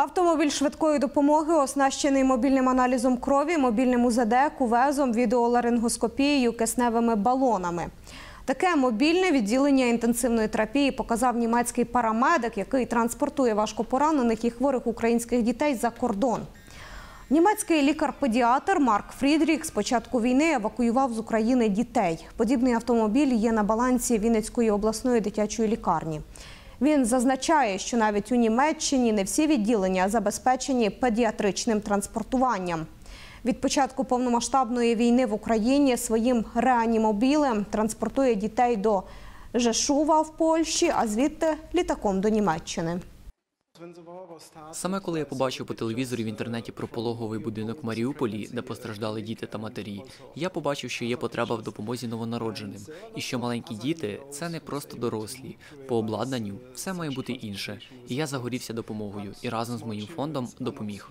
Автомобіль швидкої допомоги оснащений мобільним аналізом крові, мобільним УЗД, кувезом, відеоларингоскопією, кисневими балонами. Таке мобільне відділення інтенсивної терапії показав німецький парамедик, який транспортує важкопоранених і хворих українських дітей за кордон. Німецький лікар-педіатр Марк Фрідріх з початку війни евакуював з України дітей. Подібний автомобіль є на балансі Вінницької обласної дитячої лікарні. Він зазначає, що навіть у Німеччині не всі відділення забезпечені педіатричним транспортуванням. Від початку повномасштабної війни в Україні своїм реанімобілем транспортує дітей до Жешува в Польщі, а звідти літаком до Німеччини. Саме коли я побачив по телевізорі в інтернеті про пологовий будинок в Маріуполі, де постраждали діти та матері, я побачив, що є потреба в допомозі новонародженим, і що маленькі діти це не просто дорослі. По обладнанню все має бути інше. І я загорівся допомогою і разом з моїм фондом допоміг.